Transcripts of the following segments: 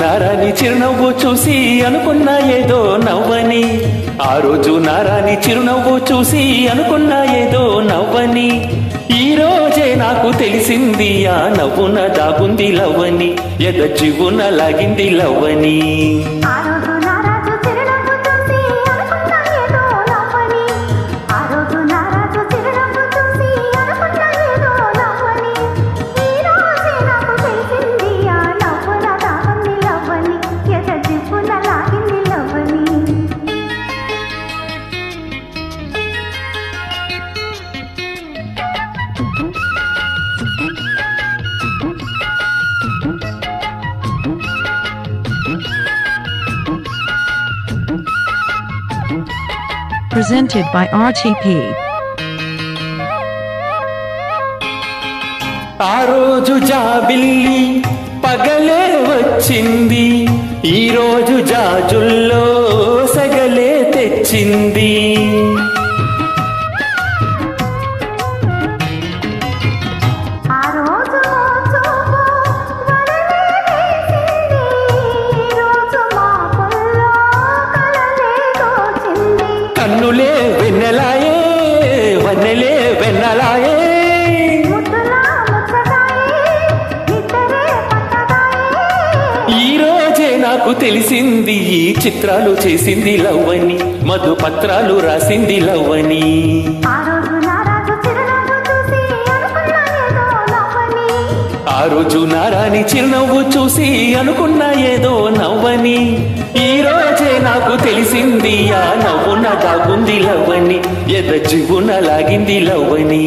నారాణి నారాని చిరునవ్వు చూసి అనుకున్నా ఏదో నవ్వని. ఆ రోజు నారాని చిరునవ్వు చూసి అనుకున్నా ఏదో నవ్వని. ఈ రోజే నాకు తెలిసింది ఆ నవ్వున దాగుంది లవ్వని. ఎద జీవున లాగింది లవ్వని. Presented by RTP. ఆ రోజు జాబిల్లి పగలే వచ్చింది ఈ రోజు జాజుల్లో సగలే తెచ్చింది కన్నులే వెన్నెలాయే వన్నెలే వెన్నలాయే. ముద్దులా ముచ్చటాయే నిద్రే పట్టదాయే నాకు తెలిసింది ఈ చిత్రాలు చేసింది లవ్వని మధు పత్రాలు రాసింది లవ్వని. ఆ రోజు నారాని చిరునవ్వు చూసి అనుకున్నా ఏదో నవ్వని. ఈ రోజే నాకు తెలిసింది ఆ నవ్వున దాగుంది లవ్వని. ఎద జీవున లాగింది లవ్వని.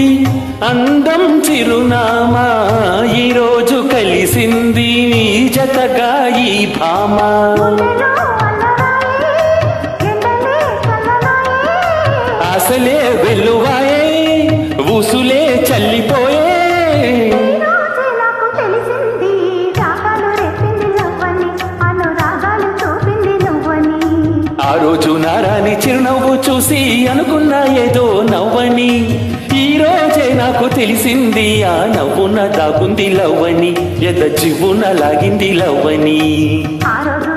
అందం చిరునామా ఈ రోజు కలిసింది నీ జతగా ఈ భామా. ఆ రోజు నారాని చిరునవ్వు చూసి అనుకున్నా ఏదో నవ్వని. ఈ రోజే నాకు తెలిసింది ఆ నవ్వున దాగుంది లవ్వని. ఎద జీవున లాగింది లవ్వని. ఆ రోజు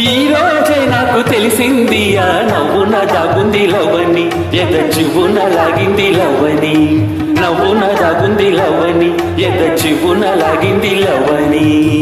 ఈ రోజే నాకు తెలిసింది ఆ నవ్వున దాగుంది లవ్వని. ఎద జీవున లాగింది లవ్వని. నవ్వున దాగుంది లవ్వని. ఎద జీవున లాగింది లవ్వని.